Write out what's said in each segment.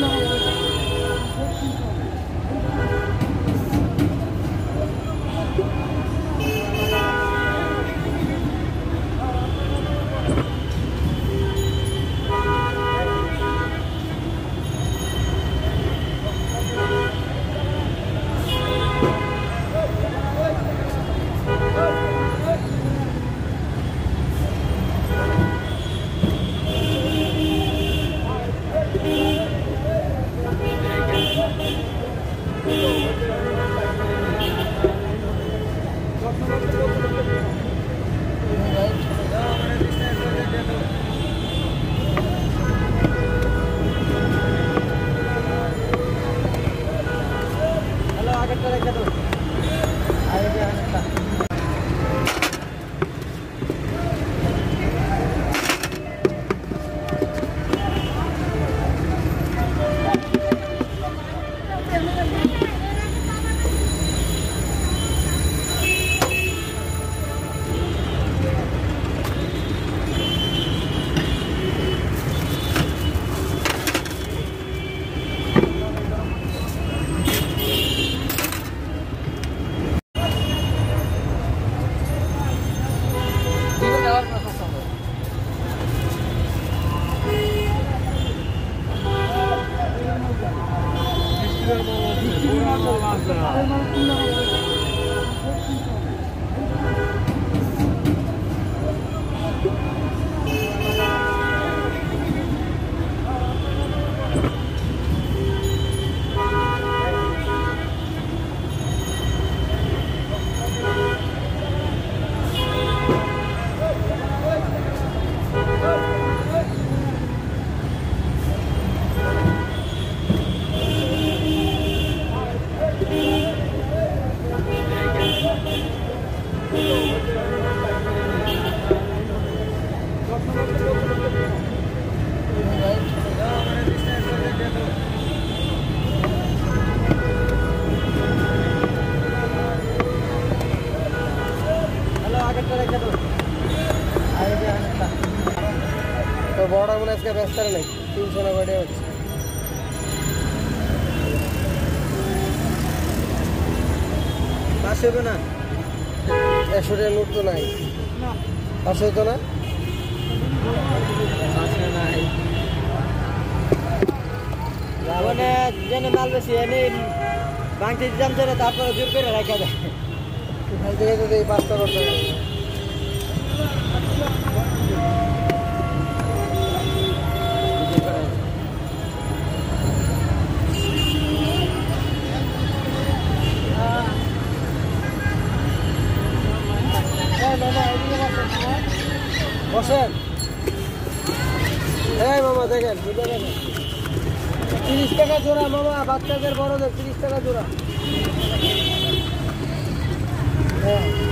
No. 我刚 তো বড় মনে আজকে ব্যস্ত নেই তিনশো না বেড়ে হচ্ছে পাঁচশো হবে না একশো টাকা নোট তো নাই। পাঁচশো তো না? মানে জেনে মাল বেশি এনে বাংটি দাম তারপরে জোর করে রাখা দেয়। পাঁচটা করতে বসেন। হ্যাঁ মামা দেখেন বুঝে দেখেন তিরিশ টাকা জোড়া মামা, বাচ্চাদের বড়দের তিরিশ টাকা জোড়া। হ্যাঁ।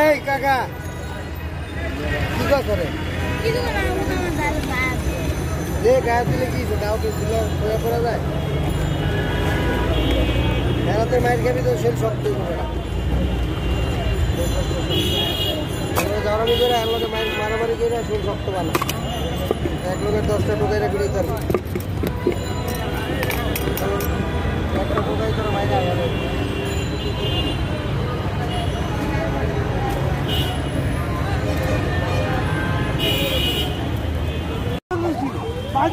এই কাকা কি কাজ করে কিছু না আমার আমার দাদা দাদা যে গায়ে দিলে কি গাও তো দিলে হয়ে পড়া যায় খেলাতে মাইর খাবি তো সেই শক্ত হবে না। জারামি করে এক লোকে মাইর মারামারি করে সেই শক্ত বানা এক লোকের দশটা টোকাই রাখলে তার একটা টোকাই করে মাইরে পাঁচ